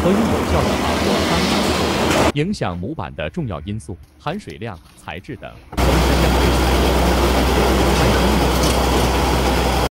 可以有效地把握当前影响模板的重要因素含水量材质等。同时将